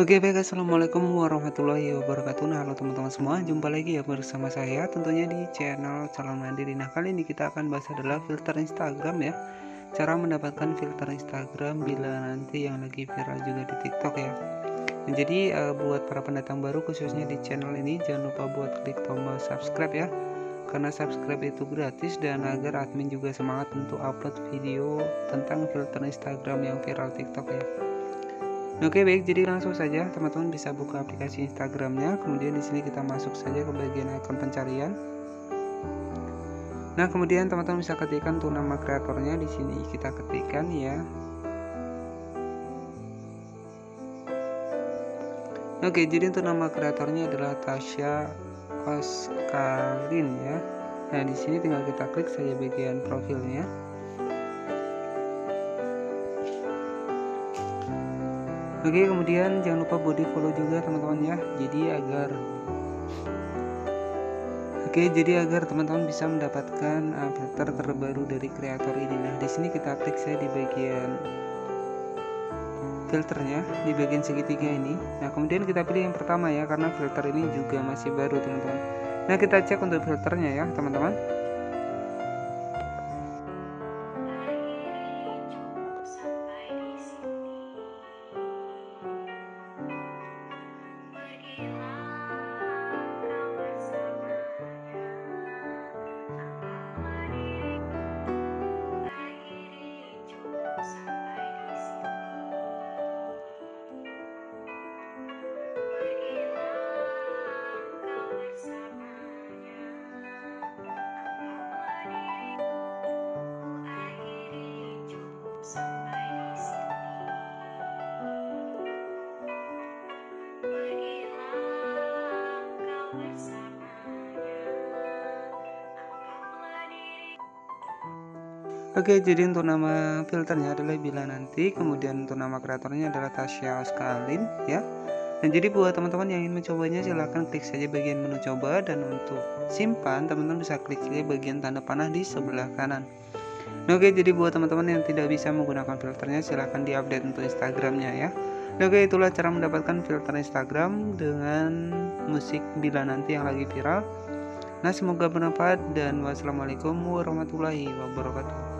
Oke baik assalamualaikum warahmatullahi wabarakatuh. Nah halo teman-teman semua jumpa lagi ya bersama saya tentunya di channel calon mandiri Nah kali ini kita akan bahas adalah filter Instagram ya. Cara mendapatkan filter Instagram bila nanti yang lagi viral juga di tiktok ya. Nah, Jadi uh, buat para pendatang baru khususnya di channel ini jangan lupa buat klik tombol subscribe ya. Karena subscribe itu gratis dan agar admin juga semangat untuk upload video tentang filter Instagram yang viral TikTok ya. Oke baik, jadi langsung saja teman-teman bisa buka aplikasi Instagramnya. Kemudian di sini kita masuk saja ke bagian ikon pencarian. Nah kemudian teman-teman bisa ketikkan tuh nama kreatornya di sini kita ketikkan ya. Oke, jadi untuk nama kreatornya adalah Tasya Oskalin ya. Nah di sini tinggal kita klik saja bagian profilnya. Oke kemudian jangan lupa body follow juga teman-teman ya. Jadi agar Oke jadi agar teman-teman bisa mendapatkan uh, filter terbaru dari kreator ini. Nah di sini kita klik saya di bagian filternya di bagian segitiga ini. Nah kemudian kita pilih yang pertama ya karena filter ini juga masih baru teman-teman. Nah kita cek untuk filternya ya teman-teman Oke, jadi untuk nama filternya adalah bila nanti, kemudian untuk nama kreatornya adalah Tasya Oskalin ya. Dan jadi buat teman-teman yang ingin mencobanya silahkan klik saja bagian menu coba dan untuk simpan teman-teman bisa klik saja bagian tanda panah di sebelah kanan. Nah, oke, jadi buat teman-teman yang tidak bisa menggunakan filternya silahkan diupdate untuk Instagramnya ya. Nah, oke, itulah cara mendapatkan filter Instagram dengan musik bila nanti yang lagi viral. Nah, semoga bermanfaat dan wassalamualaikum warahmatullahi wabarakatuh.